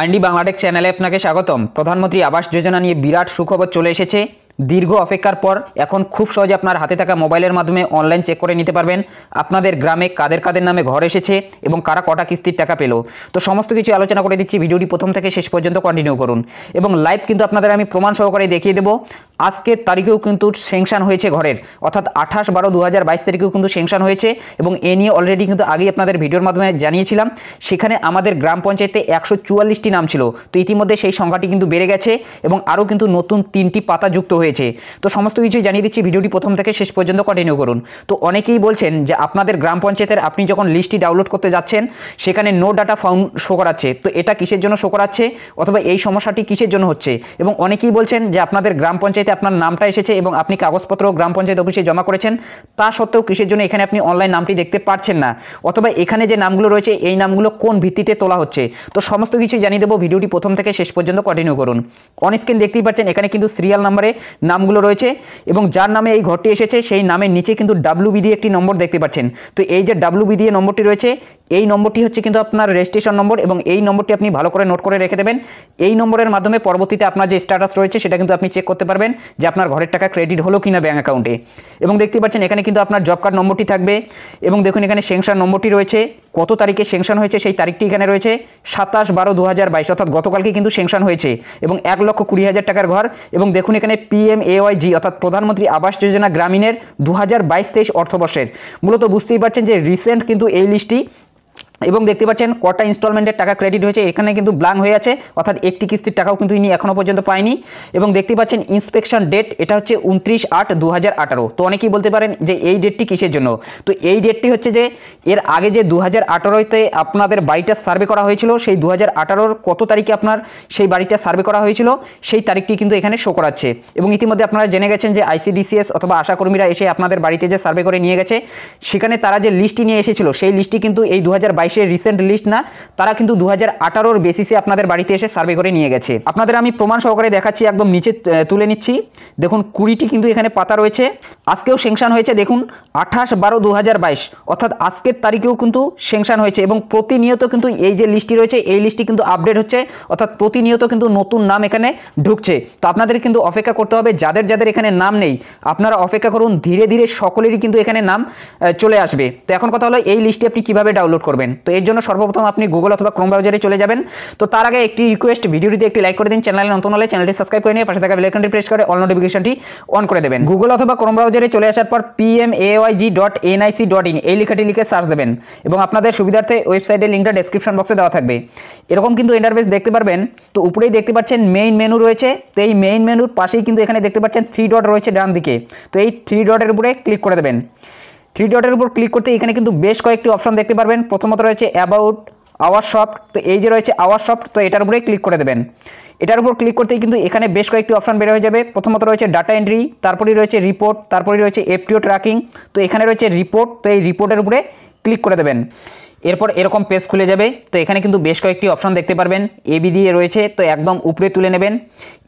আইনডি বাংলাটেক চ্যানেলে আপনাকে স্বাগতম। প্রধানমন্ত্রী আবাস যোজনা নিয়ে বিরাট সুখবর চলে এসেছে। দীর্ঘ অপেক্ষার পর এখন খুব সহজে আপনার হাতে থাকা মোবাইলের মাধ্যমে অনলাইন চেক করে নিতে পারবেন। আপনাদের গ্রামে কাদের কাদের নামে ঘর এসেছে এবং কারা কটা কিস্তির টাকা পেল। তো সমস্ত কিছু আলোচনা করে দিচ্ছি। ভিডিওটি প্রথম থেকে শেষ পর্যন্ত কন্টিনিউ করুন। এবং লাইভ কিন্তু আপনাদের আমি প্রমাণ সহকারে দেখিয়ে দেবো। আজকের তারিখেও কিন্তু সেংশন হয়েছে ঘরের। অর্থাৎ আঠাশ বারো দু হাজার বাইশ তারিখেও কিন্তু সেংশন হয়েছে এবং এ নিয়ে অলরেডি কিন্তু আগেই আপনাদের ভিডিওর মাধ্যমে জানিয়েছিলাম। সেখানে আমাদের গ্রাম পঞ্চায়েতে একশো চুয়াল্লিশটি নাম ছিল। তো ইতিমধ্যে সেই সংখ্যাটি কিন্তু বেড়ে গেছে এবং আরও কিন্তু নতুন তিনটি পাতা যুক্ত হয়েছে। তো সমস্ত কিছুই জানিয়ে দিচ্ছি, ভিডিওটি প্রথম থেকে শেষ পর্যন্ত কন্টিনিউ করুন। তো অনেকেই বলছেন যে আপনাদের গ্রাম পঞ্চায়েতের আপনি যখন লিস্টটি ডাউনলোড করতে যাচ্ছেন, সেখানে নো ডাটা ফাউন্ড শো করাচ্ছে। তো এটা কিসের জন্য শো করাচ্ছে? অথবা এই সমস্যাটি কিসের জন্য হচ্ছে? এবং অনেকেই বলছেন যে আপনাদের গ্রাম পঞ্চায়েতে আপনার নামটা এসেছে এবং আপনি কাগজপত্র গ্রাম পঞ্চায়েত অফিসে জমা করেছেন, তা সত্ত্বেও কৃষির জন্য এখানে আপনি অনলাইন নামটি দেখতে পারছেন না। অথবা এখানে যে নামগুলো রয়েছে, এই নামগুলো কোন ভিত্তিতে তোলা হচ্ছে? তো সমস্ত কিছুই জানিয়ে দেবো, ভিডিওটি প্রথম থেকে শেষ পর্যন্ত কন্টিনিউ করুন। অন স্ক্রিন দেখতেই পাচ্ছেন, এখানে কিন্তু সিরিয়াল নাম্বারে নামগুলো রয়েছে এবং যার নামে এই ঘরটি এসেছে, সেই নামের নিচে কিন্তু ডাব্লু দিয়ে একটি নম্বর দেখতে পাচ্ছেন। তো এই যে ডাব্লু দিয়ে নম্বরটি রয়েছে, এই নম্বরটি হচ্ছে কিন্তু আপনার রেজিস্ট্রেশন নম্বর এবং এই নম্বরটি আপনি ভালো করে নোট করে রেখে দেবেন। এই নম্বরের মাধ্যমে পরবর্তীতে আপনার যে স্ট্যাটাস রয়েছে, সেটা কিন্তু আপনি চেক করতে পারবেন। যে আপনার ঘরের টাকা ক্রেডিট হলো কিনা ব্যাঙ্ক অ্যাকাউন্টে এবং দেখতে পাচ্ছেন, এখানে কিন্তু আপনার জব কার্ড নম্বরটি থাকবে এবং দেখুন, এখানে সেংশন নম্বরটি রয়েছে। কত তারিখে সেংশন হয়েছে সেই তারিখটি এখানে রয়েছে? সাতাশ বারো দু হাজার বাইশ, অর্থাৎ গতকালকে কিন্তু সেংশন হয়েছে এবং এক লক্ষ কুড়ি হাজার টাকার ঘর। এবং দেখুন, এখানে পিএম এওয়াইজি অর্থাৎ প্রধানমন্ত্রী আবাস যোজনা গ্রামীণের দু হাজার বাইশ তেইশ অর্থবর্ষের। মূলত বুঝতেই পারছেন যে রিসেন্ট কিন্তু এই লিস্টটি এবং দেখতে পাচ্ছেন কটা ইনস্টলমেন্টের টাকা ক্রেডিট হয়েছে। এখানে কিন্তু ব্লাং হয়ে আছে, অর্থাৎ একটি কিস্তির টাকাও কিন্তু ইনি এখনও পর্যন্ত পায়নি। এবং দেখতে পাচ্ছেন ইন্সপেকশন ডেট এটা হচ্ছে উনত্রিশ আট দু হাজার আঠারো। তো অনেকেই বলতে পারেন যে এই ডেটটি কিসের জন্য? তো এই ডেটটি হচ্ছে যে, এর আগে যে দু হাজার আঠারোতে আপনাদের বাড়িটা সার্ভে করা হয়েছিল, সেই দু হাজার আঠারোর কত তারিখে আপনার সেই বাড়িটা সার্ভে করা হয়েছিল, সেই তারিখটি কিন্তু এখানে শো করাচ্ছে। এবং ইতিমধ্যে আপনারা জেনে গেছেন যে আইসিডিসিএস অথবা আশাকর্মীরা এসে আপনাদের বাড়িতে যে সার্ভে করে নিয়ে গেছে, সেখানে তারা যে লিস্টটি নিয়ে এসেছিল, সেই লিস্টটি কিন্তু এই দু হাজার বাইশ বাইশের রিসেন্ট লিস্ট না, তারা কিন্তু দু হাজার বেসিসে আপনাদের বাড়িতে এসে সার্ভে করে নিয়ে গেছে। আপনাদের আমি প্রমাণ সহকারে দেখাচ্ছি, একদম নিচে তুলে নিচ্ছি। দেখুন, কুড়িটি কিন্তু এখানে পাতা রয়েছে। আজকেও সেংশন হয়েছে, দেখুন, আঠাশ বারো দু অর্থাৎ আজকের তারিখেও কিন্তু সেংশন হয়েছে এবং প্রতিনিয়ত কিন্তু এই যে লিস্টটি রয়েছে, এই লিস্টটি কিন্তু আপডেট হচ্ছে, অর্থাৎ প্রতিনিয়ত কিন্তু নতুন নাম এখানে ঢুকছে। তো আপনাদের কিন্তু অপেক্ষা করতে হবে, যাদের যাদের এখানে নাম নেই, আপনারা অপেক্ষা করুন, ধীরে ধীরে সকলেরই কিন্তু এখানে নাম চলে আসবে। তো এখন কথা হলো, এই লিস্টটি আপনি কীভাবে ডাউনলোড করবেন? তো এর জন্য সর্বপ্রথম আপনি গুগল অথবা ক্রোম ব্রাউজারে চলে যাবেন। তো তার আগে একটি রিকোয়েস্ট ভিডিওটিতে একটি লাইক করে দিন চ্যানেলে নতুন হলে চ্যানেলটি সাবস্ক্রাইব করে নিয়ে পাশে থাকা বেলাইকনটি প্রেস করে অল নোটিফিকেশনটি অন করে দেবেন। গুগল অথবা ক্রোম ব্রাউজারে চলে আসার পর PMAYG dot NIC dot in এই লেখাটি লিখে সার্চ দেবেন এবং আপনাদের সুবিধার্থে ওয়েবসাইটের লিঙ্কটা ডেসক্রিপশন বক্সে দেওয়া থাকবে। এরকম কিন্তু ইন্টারফেস দেখতে পারবেন। তো উপরেই দেখতে পাচ্ছেন মেইন মেনু রয়েছে। তো এই মেইন মেনুর পাশেই কিন্তু এখানে দেখতে পাচ্ছেন থ্রি ডট রয়েছে ডান দিকে। তো এই থ্রি ডটের উপরে ক্লিক করে দেবেন। থ্রি ডটের উপর ক্লিক করতে এখানে কিন্তু বেশ কয়েকটি অপশন দেখতে পারবেন। প্রথমত রয়েছে অ্যাবাউট আওয়ার সফট তো এই যে রয়েছে আওয়ার সফট তো এটার উপরে ক্লিক করে দেবেন। এটার উপর ক্লিক করতেই কিন্তু এখানে বেশ কয়েকটি অপশান বের হয়ে যাবে। প্রথমত রয়েছে ডাটা এন্ট্রি তারপরেই রয়েছে রিপোর্ট তারপরেই রয়েছে এফটিও ট্র্যাকিং তো এখানে রয়েছে রিপোর্ট তো এই রিপোর্টের উপরে ক্লিক করে দেবেন। এরপর এরকম পেজ খুলে যাবে। তো এখানে কিন্তু বেশ কয়েকটি অপশন দেখতে পারবেন। এবি দিয়ে রয়েছে, তো একদম উপরে তুলে নেবেন।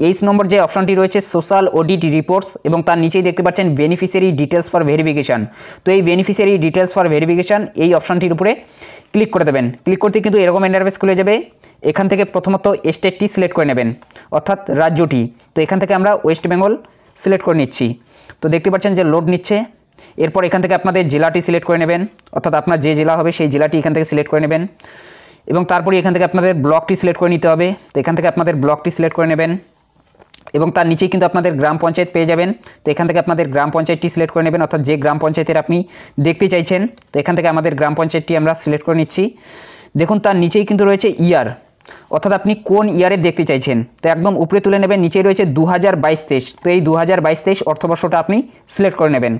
এইচ নম্বর যে অপশনটি রয়েছে সোশ্যাল অডিট রিপোর্টস এবং তার নিচেই দেখতে পাচ্ছেন বেনিফিশিয়ারি ডিটেলস ফর ভেরিফিকেশান তো এই বেনিফিশিয়ারি ডিটেলস ফর ভেরিফিকেশান এই অপশনটির উপরে ক্লিক করে দেবেন। ক্লিক করতে কিন্তু এরকম ইন্টারভেস খুলে যাবে। এখান থেকে প্রথমত স্টেটটি সিলেক্ট করে নেবেন, অর্থাৎ রাজ্যটি। তো এখান থেকে আমরা ওয়েস্ট বেঙ্গল সিলেক্ট করে নিচ্ছি। তো দেখতে পাচ্ছেন যে লোড নিচ্ছে। এরপর এখান থেকে আপনাদের জেলাটি সিলেক্ট করে নেবেন, অর্থাৎ আপনার যে জেলা হবে সেই জেলাটি এখান থেকে সিলেক্ট করে নেবেন। এবং তারপরে এখান থেকে আপনাদের ব্লকটি সিলেক্ট করে নিতে হবে। তো এখান থেকে আপনাদের ব্লকটি সিলেক্ট করে নেবেন। এবং তার নিচেই কিন্তু আপনাদের গ্রাম পঞ্চায়েত পেয়ে যাবেন। তো এখান থেকে আপনাদের গ্রাম পঞ্চায়েতটি সিলেক্ট করে নেবেন, অর্থাৎ যে গ্রাম পঞ্চায়েতের আপনি দেখতে চাইছেন, তো এখান থেকে আমাদের গ্রাম পঞ্চায়েতটি আমরা সিলেক্ট করে নিচ্ছি। দেখুন, তার নিচেই কিন্তু রয়েছে ইয়ার অর্থাৎ আপনি কোন ইয়ারে দেখতে চাইছেন? তো একদম উপরে তুলে নেবেন, নিচে রয়েছে দু হাজার বাইশ তেইশ। তো এই দু হাজার বাইশ তেইশ অর্থবর্ষটা আপনি সিলেক্ট করে নেবেন।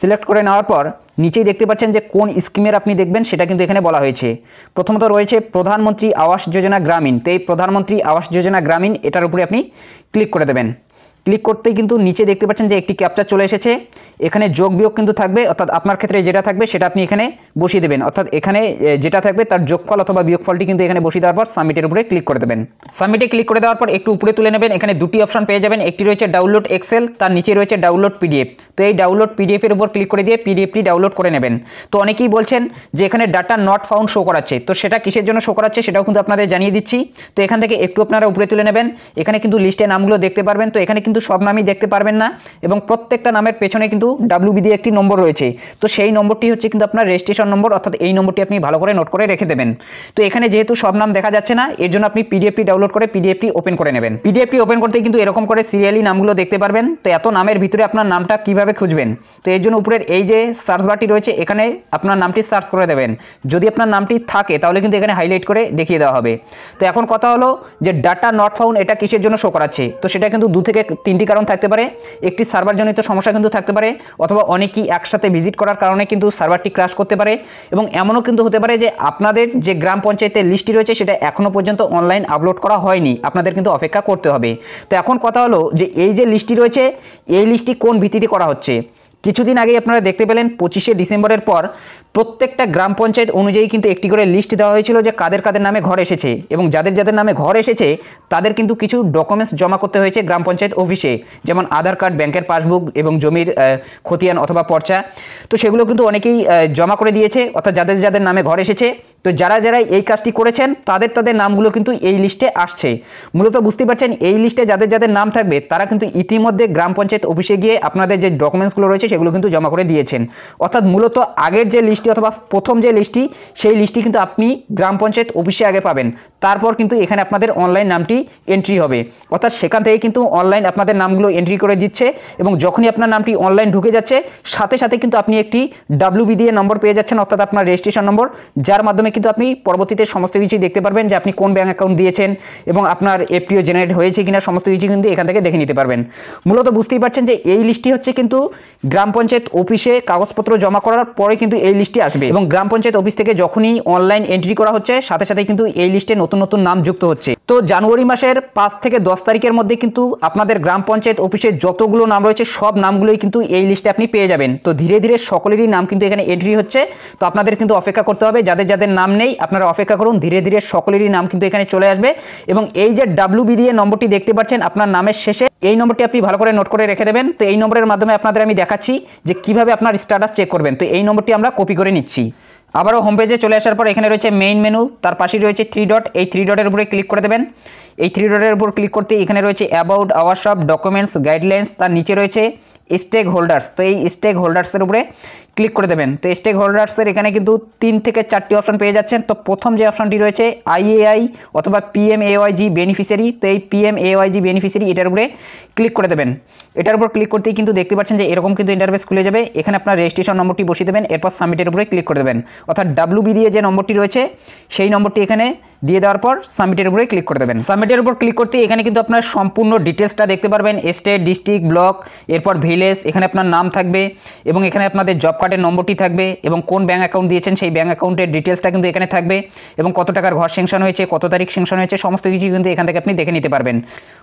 সিলেক্ট করে নেওয়ার পর নিচেই দেখতে পাচ্ছেন যে কোন স্কিমের আপনি দেখবেন, সেটা কিন্তু এখানে বলা হয়েছে। প্রথমত রয়েছে প্রধানমন্ত্রী আবাস যোজনা গ্রামীণ। তো এই প্রধানমন্ত্রী আবাস যোজনা গ্রামীণ এটার উপরে আপনি ক্লিক করে দেবেন। ক্লিক করতেই কিন্তু নিচে দেখতে পাচ্ছেন যে একটি ক্যাপচার চলে এসেছে। এখানে যোগ বিয়োগ কিন্তু থাকবে, অর্থাৎ আপনার ক্ষেত্রে যেটা থাকবে সেটা আপনি এখানে বসিয়ে দেবেন। অর্থাৎ এখানে যেটা থাকবে তার যোগফল অথবা বিয়োগফলটি কিন্তু এখানে বসিয়ে দেওয়ার পর সাবমিটের উপরে ক্লিক করে দেবেন। সাবমিটে ক্লিক করে দেওয়ার পর একটু উপরে তুলে নেবেন। এখানে দুটি অপশন পেয়ে যাবেন। একটি রয়েছে ডাউনলোড এক্সেল তার নিচে রয়েছে ডাউনলোড পিডিএফ তো এই ডাউনলোড পিডিএফ এর উপর ক্লিক করে দিয়ে পিডিএফটি ডাউনলোড করে নেবেন। তো অনেকেই বলছেন যে এখানে ডাটা নট ফাউন্ড শো করাচ্ছে। তো সেটা কিসের জন্য শো করাচ্ছে সেটাও কিন্তু আপনাদের জানিয়ে দিচ্ছি। তো এখান থেকে একটু আপনারা উপরে তুলে নেবেন। এখানে কিন্তু লিস্টে নামগুলো দেখতে পারবেন। তো এখানে কিন্তু সব নামই দেখতে পারবেন না এবং প্রত্যেকটা নামের পেছনে কিন্তু ডাব্লিউবি দিয়ে একটি নম্বর রয়েছে। তো সেই নম্বরটি হচ্ছে কিন্তু আপনার রেজিস্ট্রেশন নম্বর, অর্থাৎ এই নম্বরটি আপনি ভালো করে নোট করে রেখে দেবেন। তো এখানে যেহেতু সব নাম দেখা যাচ্ছে না, এর জন্য আপনি পিডিএফটি ডাউনলোড করে পিডিএফটি ওপেন করে নেবেন। পিডিএফটি ওপেন করতে কিন্তু এরকম করে সিরিয়ালি নামগুলো দেখতে পারবেন। তো এত নামের ভিতরে আপনার নামটা কীভাবে খুঁজবেন? তো এর জন্য উপরের এই যে সার্চ বারটি রয়েছে, এখানে আপনার নামটি সার্চ করে দেবেন। যদি আপনার নামটি থাকে, তাহলে কিন্তু এখানে হাইলাইট করে দেখিয়ে দেওয়া হবে। তো এখন কথা হলো যে ডাটা নট ফাউন্ড এটা কিসের জন্য শো করাচ্ছে? তো সেটা কিন্তু দু থেকে তিনটি কারণ থাকতে পারে, একটি সার্ভারজনিত সমস্যা কিন্তু থাকতে পারে, অথবা অনেকেই একসাথে ভিজিট করার কারণে কিন্তু সার্ভারটি ক্রাশ করতে পারে এবং এমনও কিন্তু হতে পারে যে আপনাদের যে গ্রাম পঞ্চায়েতের লিস্টটি রয়েছে সেটা এখনও পর্যন্ত অনলাইন আপলোড করা হয়নি, আপনাদের কিন্তু অপেক্ষা করতে হবে। তো এখন কথা হলো যে এই যে লিস্টটি রয়েছে, এই লিস্টটি কোন ভিত্তিতে করা হচ্ছে? কিছুদিন আগেই আপনারা দেখতে পেলেন পঁচিশে ডিসেম্বরের পর প্রত্যেকটা গ্রাম পঞ্চায়েত অনুযায়ী কিন্তু একটি করে লিস্ট দেওয়া হয়েছিল যে কাদের কাদের নামে ঘর এসেছে এবং যাদের যাদের নামে ঘর এসেছে, তাদের কিন্তু কিছু ডকুমেন্টস জমা করতে হয়েছে গ্রাম পঞ্চায়েত অফিসে, যেমন আধার কার্ড, ব্যাংকের পাসবুক এবং জমির খতিয়ান অথবা পর্চা। তো সেগুলো কিন্তু অনেকেই জমা করে দিয়েছে, অর্থাৎ যাদের যাদের নামে ঘর এসেছে তো যারা যারা এই কাজটি করেছেন, তাদের তাদের নামগুলো কিন্তু এই লিস্টে আসছে। মূলত বুঝতে পারছেন, এই লিস্টে যাদের যাদের নাম থাকবে, তারা কিন্তু ইতিমধ্যে গ্রাম পঞ্চায়েত অফিসে গিয়ে আপনাদের যে ডকুমেন্টসগুলো রয়েছে, সেগুলো কিন্তু জমা করে দিয়েছেন। অর্থাৎ মূলত আগের যে লিস্টটি অথবা প্রথম যে লিস্টটি, সেই লিস্টটি কিন্তু আপনি গ্রাম পঞ্চায়েত অফিসে আগে পাবেন। তারপর কিন্তু এখানে আপনাদের অনলাইন নামটি এন্ট্রি হবে। অর্থাৎ সেখান থেকে কিন্তু অনলাইন আপনাদের নামগুলো এন্ট্রি করে দিচ্ছে এবং যখনই আপনার নামটি অনলাইন ঢুকে যাচ্ছে, সাথে সাথে কিন্তু আপনি একটি ডাব্লিউবি দিয়ে নম্বর পেয়ে যাচ্ছেন, অর্থাৎ আপনার রেজিস্ট্রেশন নম্বর যার মাধ্যমে কিন্তু আপনি পরবর্তীতে সমস্ত কিছুই দেখতে পারবেন যে আপনি কোন ব্যাঙ্ক অ্যাকাউন্ট দিয়েছেন এবং আপনার এফটিও জেনারেট হয়েছে কিনা, সমস্ত কিছু কিন্তু এখান থেকে দেখে নিতে পারবেন। মূলত বুঝতেই পারছেন যে এই লিস্টটি হচ্ছে কিন্তু গ্রাম পঞ্চায়েত অফিসে কাগজপত্র জমা করার পরে কিন্তু এই লিস্টটি আসবে এবং গ্রাম পঞ্চায়েত অফিস থেকে যখনই অনলাইন এন্ট্রি করা হচ্ছে, সাথে সাথে কিন্তু এই লিস্টে নতুন নতুন নাম যুক্ত হচ্ছে। তো জানুয়ারি মাসের পাঁচ থেকে দশ তারিখের মধ্যে কিন্তু আপনাদের গ্রাম পঞ্চায়েত অফিসে যতগুলো নাম রয়েছে, সব নামগুলোই কিন্তু এই লিস্টে আপনি পেয়ে যাবেন। তো ধীরে ধীরে সকলেরই নাম কিন্তু এখানে এন্ট্রি হচ্ছে। তো আপনাদের কিন্তু অপেক্ষা করতে হবে, যাদের যাদের নাম নেই, আপনারা অপেক্ষা করুন, ধীরে ধীরে সকলেরই নাম কিন্তু এখানে চলে আসবে। এবং এই যে ডাব্লিউ বি দিয়ে নম্বরটি দেখতে পাচ্ছেন, আপনার নামের শেষে এই নম্বরটি আপনি ভালো করে নোট করে রেখে দেবেন। তো এই নম্বরের মাধ্যমে আপনাদের আমি দেখাচ্ছি যে কীভাবে আপনার স্ট্যাটাস চেক করবেন। তো এই নম্বরটি আমরা কপি করে নিচ্ছি। আবারও হোম পেজে চলে আসার পর এখানে রয়েছে মেইন মেনু তার পাশে রয়েছে থ্রি ডট এই থ্রি ডটের উপরে ক্লিক করে দেবেন। এই থ্রি ডটের উপর ক্লিক করতে এখানে রয়েছে about our shop documents guidelines তার নিচে রয়েছে স্টেক হোল্ডার্স তো এই স্টেক হোল্ডার্সের উপরে ক্লিক করে দেবেন। তো স্টেক হোল্ডার্সের এখানে কিন্তু তিন থেকে চারটি অপশন পেয়ে যাচ্ছেন। তো প্রথম যে অপশনটি রয়েছে আইএআই অথবা পিএমএওয়াইজি বেনিফিশিয়ারি তো এই পিএমএওয়াইজি বেনিফিশিয়ারি এটার উপরে ক্লিক করে দেবেন। এটার উপর ক্লিক করতেই কিন্তু দেখতে পাচ্ছেন যে এরকম কিন্তু ইন্টারভেস খুলে যাবে। এখানে আপনার রেজিস্ট্রেশন নম্বরটি বসিয়ে দেবেন, এরপর সাবমিটের উপরে ক্লিক করে দেবেন। অর্থাৎ ডাব্লু বি দিয়ে যে নম্বরটি রয়েছে, সেই নম্বরটি এখানে দিয়ে দেওয়ার পর সাবমিটের উপরে ক্লিক করে দেবেন। সাবমিটের উপর ক্লিক করতে এখানে কিন্তু আপনার সম্পূর্ণ ডিটেলসটা দেখতে পারবেন স্টেট ডিস্ট্রিক্ট ব্লক এরপর ভিলেজ এখানে আপনার নাম থাকবে এবং এখানে আপনাদের জব কার্ডের নম্বরটি থাকবে এবং কোন ব্যাঙ্ক অ্যাকাউন্ট দিয়েছেন সেই ব্যাঙ্ক অ্যাকাউন্টের ডিটেলসটা কিন্তু এখানে থাকবে এবং কত টাকার ঘর সেংশন হয়েছে, কত তারিখ সেংশন হয়েছে, সমস্ত কিছু কিন্তু এখান থেকে আপনি দেখে নিতে পারবেন।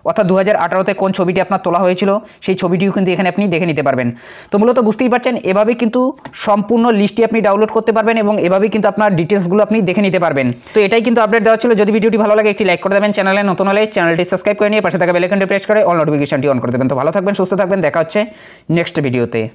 অর্থাৎ দু হাজার কোন ছবিটি আপনার তোলা হয়েছিল, সেই ছবিটিও কিন্তু এখানে আপনি দেখে নিতে পারবেন। তো মূলত বুঝতেই পারছেন, এভাবে কিন্তু সম্পূর্ণ লিস্টটি আপনি ডাউনলোড করতে পারবেন এবং এভাবেই কিন্তু আপনার ডিটেলসগুলো আপনি দেখে নিতে পারবেন। তো এটাই কিন্তু আপডেট দেওয়া ছিল। যদি ভিডিওটি ভালো লাগে, একটি লাইক করে দেবেন চ্যানেলে নতুন হলে চ্যানেলটি সাবস্ক্রাইব করে নিয়ে পাশে থাকা বেলাইকনটি প্রেস করে অল নোটিফিকেশনটি অন করে দেবেন। তো ভালো থাকবেন, সুস্থ থাকবেন, দেখা হচ্ছে नेक्स्ट भिडियोते ते